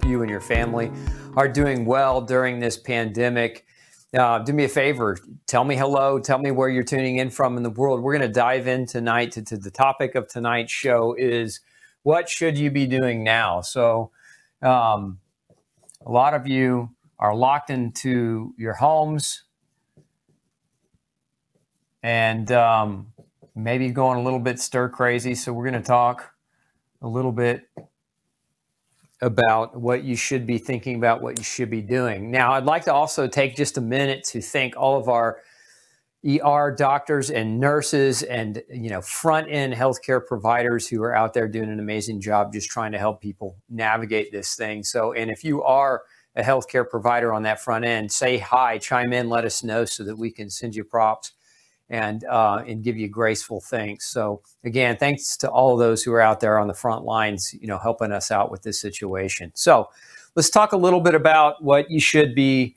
Hope you and your family are doing well during this pandemic. Uh, do me a favor, tell me hello, tell me where you're tuning in from in the world. We're going to dive in tonight to, to the topic of tonight's show is what should you be doing now? So, um, a lot of you are locked into your homes and um, maybe going a little bit stir crazy. So, we're going to talk a little bit about what you should be thinking about, what you should be doing. Now, I'd like to also take just a minute to thank all of our ER doctors and nurses and you know front end healthcare providers who are out there doing an amazing job just trying to help people navigate this thing. So, and if you are a healthcare provider on that front end, say hi, chime in, let us know so that we can send you props and uh, and give you graceful thanks. So again, thanks to all of those who are out there on the front lines, you know, helping us out with this situation. So let's talk a little bit about what you should be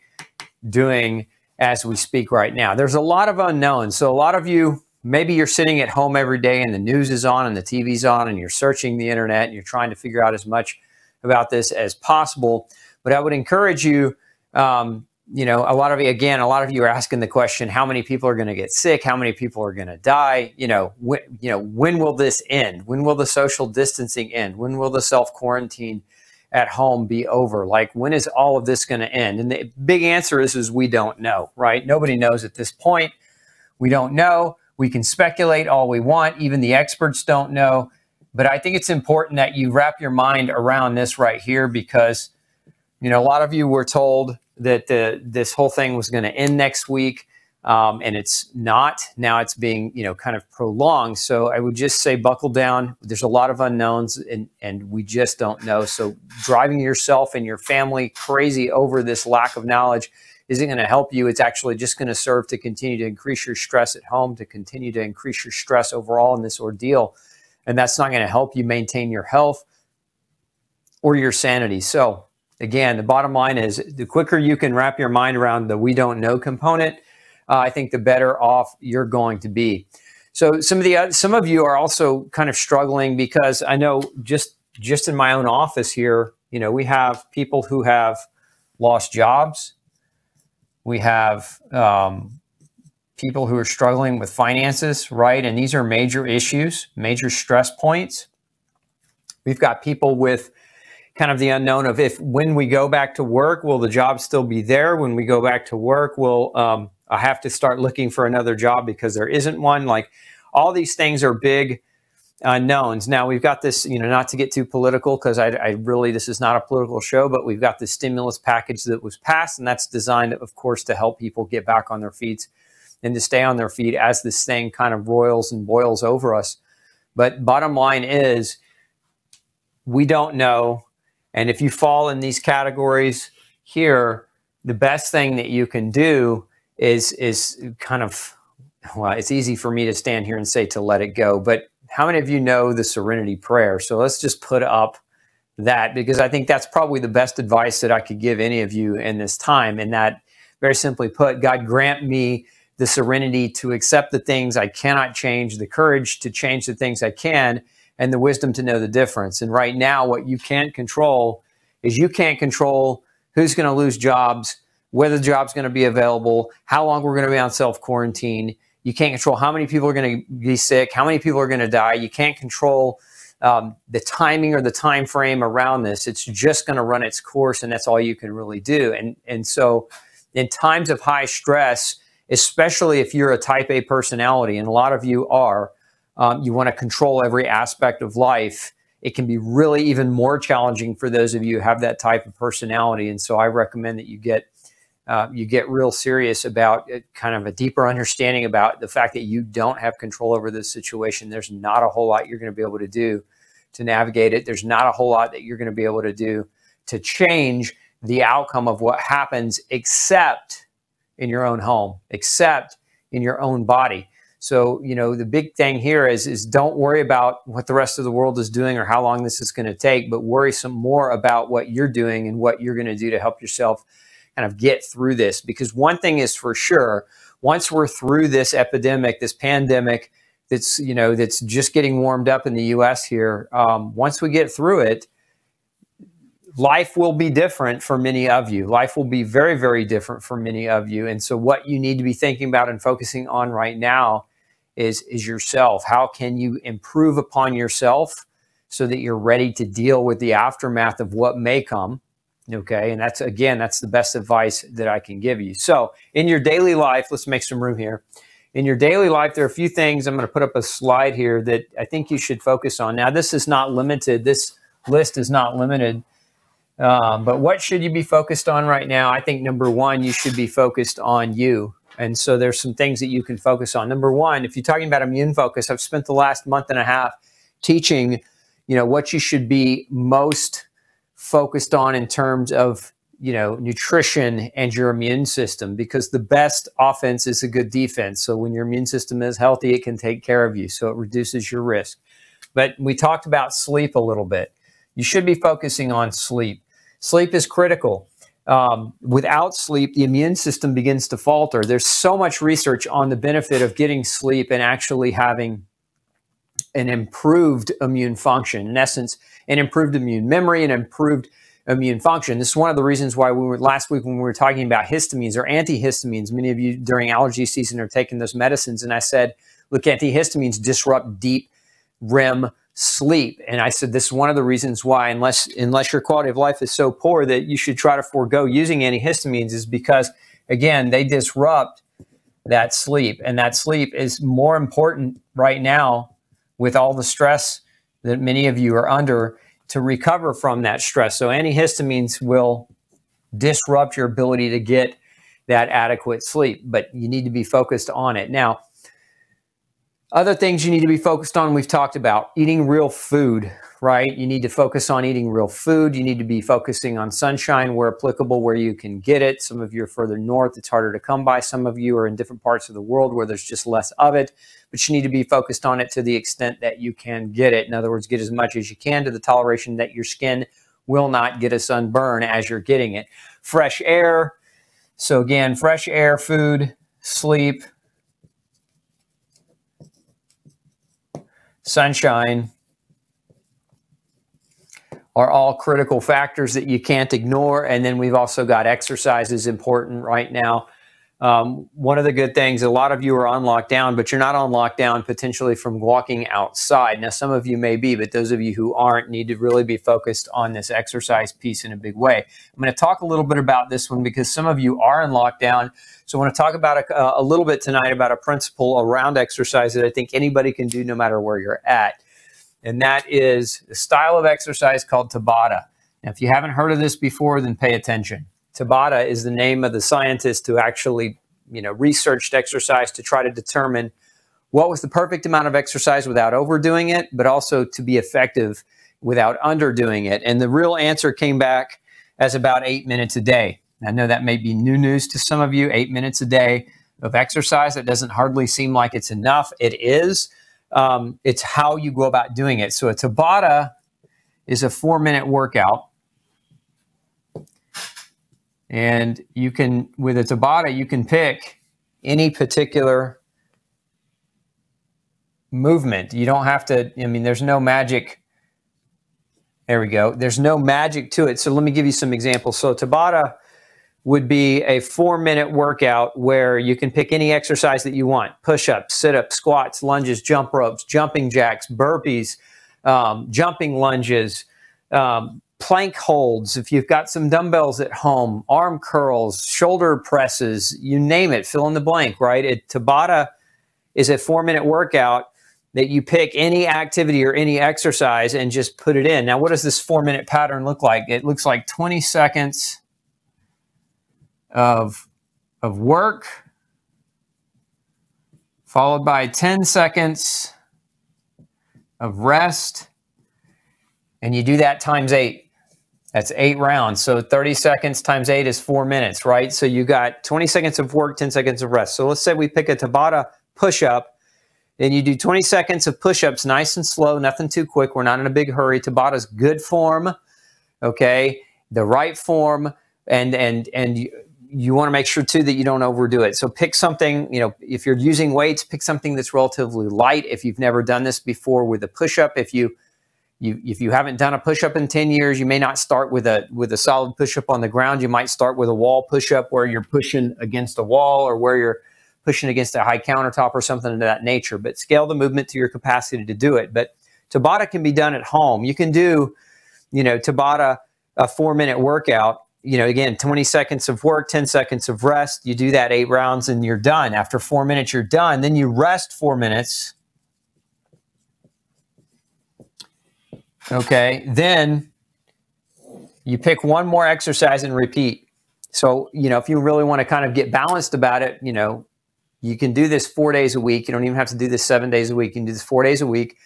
doing as we speak right now. There's a lot of unknowns. So a lot of you, maybe you're sitting at home every day and the news is on and the TV's on and you're searching the internet and you're trying to figure out as much about this as possible. But I would encourage you um, you know, a lot of you, again, a lot of you are asking the question, how many people are going to get sick? How many people are going to die? You know, when, you know, when will this end? When will the social distancing end? When will the self quarantine at home be over? Like, when is all of this going to end? And the big answer is, is we don't know, right? Nobody knows at this point. We don't know. We can speculate all we want. Even the experts don't know. But I think it's important that you wrap your mind around this right here because, you know, a lot of you were told that the, this whole thing was going to end next week. Um, and it's not. Now it's being, you know, kind of prolonged. So I would just say buckle down. There's a lot of unknowns and, and we just don't know. So driving yourself and your family crazy over this lack of knowledge isn't going to help you. It's actually just going to serve to continue to increase your stress at home, to continue to increase your stress overall in this ordeal. And that's not going to help you maintain your health or your sanity. So again, the bottom line is the quicker you can wrap your mind around the we don't know component, uh, I think the better off you're going to be. So some of the uh, some of you are also kind of struggling because I know just just in my own office here, you know, we have people who have lost jobs. We have um, people who are struggling with finances, right? And these are major issues, major stress points. We've got people with kind of the unknown of if when we go back to work, will the job still be there? When we go back to work, will um, I have to start looking for another job because there isn't one? Like all these things are big unknowns. Now we've got this, you know, not to get too political because I, I, really this is not a political show, but we've got the stimulus package that was passed, and that's designed, of course, to help people get back on their feet and to stay on their feet as this thing kind of roils and boils over us. But bottom line is, we don't know and if you fall in these categories here, the best thing that you can do is is kind of well, it's easy for me to stand here and say to let it go, but how many of you know the serenity prayer? So let's just put up that because I think that's probably the best advice that I could give any of you in this time. And that, very simply put, God grant me the serenity to accept the things I cannot change, the courage to change the things I can, and the wisdom to know the difference. And right now, what you can't control is you can't control who's going to lose jobs, whether the job's going to be available, how long we're going to be on self quarantine. You can't control how many people are going to be sick, how many people are going to die. You can't control um, the timing or the time frame around this. It's just going to run its course, and that's all you can really do. And and so, in times of high stress, especially if you're a Type A personality, and a lot of you are, um, you want to control every aspect of life, it can be really even more challenging for those of you who have that type of personality. And so I recommend that you get uh, you get real serious about it, kind of a deeper understanding about the fact that you don't have control over this situation. There's not a whole lot you're going to be able to do to navigate it. There's not a whole lot that you're going to be able to do to change the outcome of what happens, except in your own home, except in your own body. So, you know, the big thing here is, is don't worry about what the rest of the world is doing or how long this is going to take, but worry some more about what you're doing and what you're going to do to help yourself kind of get through this. Because one thing is for sure, once we're through this epidemic, this pandemic that's, you know, that's just getting warmed up in the U.S. here, um, once we get through it, life will be different for many of you. Life will be very, very different for many of you. And so, what you need to be thinking about and focusing on right now is, is yourself. How can you improve upon yourself so that you're ready to deal with the aftermath of what may come? Okay. And that's, again, that's the best advice that I can give you. So, in your daily life, let's make some room here. In your daily life, there are a few things. I'm going to put up a slide here that I think you should focus on. Now, this is not limited. This list is not limited um, but what should you be focused on right now? I think number one, you should be focused on you. And so there's some things that you can focus on. Number one, if you're talking about immune focus, I've spent the last month and a half teaching, you know, what you should be most focused on in terms of, you know, nutrition and your immune system because the best offense is a good defense. So when your immune system is healthy, it can take care of you. So it reduces your risk. But we talked about sleep a little bit. You should be focusing on sleep. Sleep is critical. Um, without sleep, the immune system begins to falter. There's so much research on the benefit of getting sleep and actually having an improved immune function. In essence, an improved immune memory, an improved immune function. This is one of the reasons why we were last week when we were talking about histamines or antihistamines. Many of you during allergy season are taking those medicines, and I said, look, antihistamines disrupt deep REM sleep. And I said this is one of the reasons why, unless unless your quality of life is so poor that you should try to forego using antihistamines, is because again they disrupt that sleep, and that sleep is more important right now with all the stress that many of you are under to recover from that stress. So antihistamines will disrupt your ability to get that adequate sleep, but you need to be focused on it. Now, other things you need to be focused on, we've talked about eating real food, right? You need to focus on eating real food. You need to be focusing on sunshine where applicable, where you can get it. Some of you are further north, it's harder to come by. Some of you are in different parts of the world where there's just less of it, but you need to be focused on it to the extent that you can get it. In other words, get as much as you can to the toleration that your skin will not get a sunburn as you're getting it. Fresh air. So, again, fresh air, food, sleep, sunshine are all critical factors that you can't ignore. And then we've also got exercise is important right now. Um, one of the good things, a lot of you are on lockdown, but you're not on lockdown potentially from walking outside. Now, some of you may be, but those of you who aren't need to really be focused on this exercise piece in a big way. I'm going to talk a little bit about this one because some of you are in lockdown. So I want to talk about a, a little bit tonight about a principle around exercise that I think anybody can do no matter where you're at. And that is a style of exercise called Tabata. Now, if you haven't heard of this before, then pay attention. Tabata is the name of the scientist who actually, you know, researched exercise to try to determine what was the perfect amount of exercise without overdoing it, but also to be effective without underdoing it. And the real answer came back as about eight minutes a day. I know that may be new news to some of you, eight minutes a day of exercise. That doesn't hardly seem like it's enough. It is. Um, it's how you go about doing it. So a Tabata is a four minute workout and you can, with a Tabata, you can pick any particular movement. You don't have to, I mean, there's no magic. There we go. There's no magic to it. So let me give you some examples. So Tabata would be a four minute workout where you can pick any exercise that you want push ups, sit ups, squats, lunges, jump ropes, jumping jacks, burpees, um, jumping lunges, um, plank holds, if you've got some dumbbells at home, arm curls, shoulder presses, you name it, fill in the blank, right? It, Tabata is a four minute workout that you pick any activity or any exercise and just put it in. Now, what does this four minute pattern look like? It looks like 20 seconds of, of work, followed by 10 seconds of rest, and you do that times eight. That's eight rounds. So 30 seconds times eight is four minutes, right? So you got 20 seconds of work, 10 seconds of rest. So let's say we pick a Tabata push up and you do 20 seconds of push ups, nice and slow, nothing too quick. We're not in a big hurry. Tabata's good form, okay? The right form. And, and, and you, you want to make sure too that you don't overdo it. So pick something, you know, if you're using weights, pick something that's relatively light. If you've never done this before with a push up, if you You, if you haven't done a push-up in 10 years, you may not start with a with a solid push-up on the ground. You might start with a wall push-up where you're pushing against a wall or where you're pushing against a high countertop or something of that nature. But scale the movement to your capacity to do it. But Tabata can be done at home. You can do, you know, Tabata a four minute workout. You know, again, 20 seconds of work, 10 seconds of rest. You do that eight rounds and you're done. After four minutes, you're done. Then you rest four minutes. Okay. Then you pick one more exercise and repeat. So, you know, if you really want to kind of get balanced about it, you know, you can do this four days a week. You don't even have to do this seven days a week. You can do this four days a week.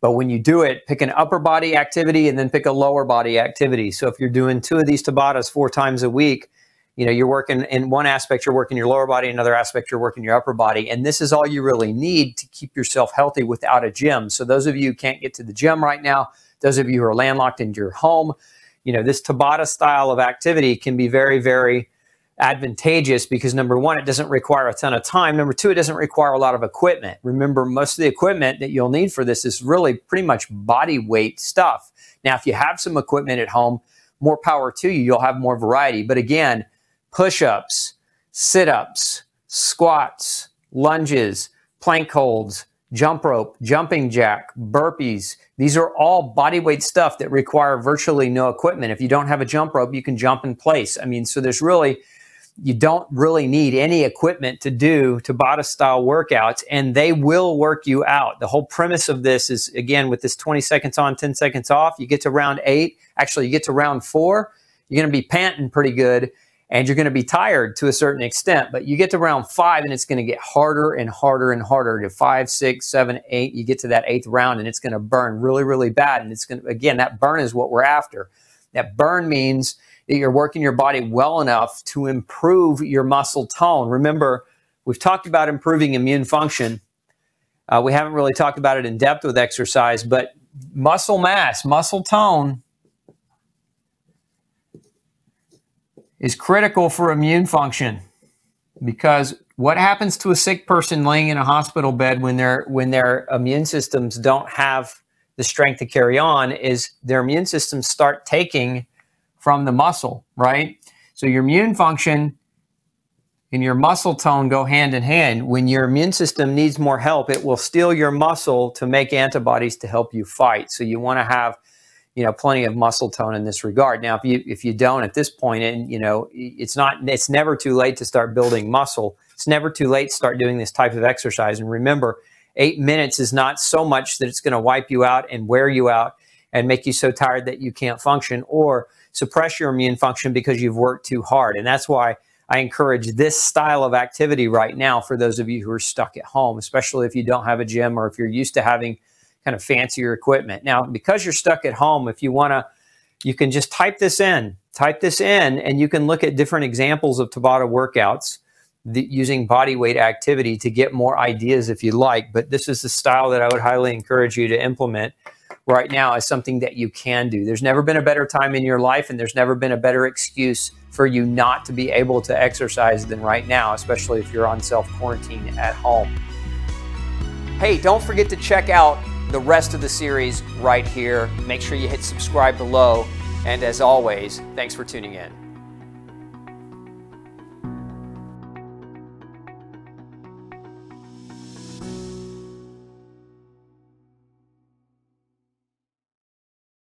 But when you do it, pick an upper body activity and then pick a lower body activity. So if you're doing two of these Tabatas four times a week, you know, you're working in one aspect, you're working your lower body, another aspect, you're working your upper body. And this is all you really need to keep yourself healthy without a gym. So those of you who can't get to the gym right now, those of you who are landlocked in your home, you know, this Tabata style of activity can be very, very advantageous because number one, it doesn't require a ton of time. Number two, it doesn't require a lot of equipment. Remember, most of the equipment that you'll need for this is really pretty much body weight stuff. Now, if you have some equipment at home, more power to you. You'll have more variety. But again, push ups, sit ups, squats, lunges, plank holds, jump rope, jumping jack, burpees. These are all body weight stuff that require virtually no equipment. If you don't have a jump rope, you can jump in place. I mean, so there's really you don't really need any equipment to do Tabata style workouts and they will work you out. The whole premise of this is again with this 20 seconds on, 10 seconds off, you get to round eight, actually you get to round four, you're going to be panting pretty good and you're going to be tired to a certain extent, but you get to round five and it's going to get harder and harder and harder to five, six, seven, eight. You get to that eighth round and it's going to burn really, really bad. And it's going to, again, that burn is what we're after. That burn means that you're working your body well enough to improve your muscle tone. Remember, we've talked about improving immune function. Uh, we haven't really talked about it in depth with exercise, but muscle mass, muscle tone is critical for immune function because what happens to a sick person laying in a hospital bed when their when their immune systems don't have the strength to carry on is their immune systems start taking from the muscle, right? So your immune function and your muscle tone go hand in hand. When your immune system needs more help, it will steal your muscle to make antibodies to help you fight. So you want to have, you know, plenty of muscle tone in this regard. Now, if you if you don't at this point, and you know, it's not it's never too late to start building muscle. It's never too late to start doing this type of exercise. And remember, eight minutes is not so much that it's going to wipe you out and wear you out and make you so tired that you can't function, or suppress your immune function because you've worked too hard. And that's why I encourage this style of activity right now for those of you who are stuck at home, especially if you don't have a gym or if you're used to having kind of fancier equipment. Now, because you're stuck at home, if you want to, you can just type this in, type this in, and you can look at different examples of Tabata workouts the, using body weight activity to get more ideas if you like. But this is the style that I would highly encourage you to implement right now as something that you can do. There's never been a better time in your life, and there's never been a better excuse for you not to be able to exercise than right now, especially if you're on self quarantine at home. Hey, don't forget to check out the rest of the series right here. Make sure you hit subscribe below. And as always, thanks for tuning in.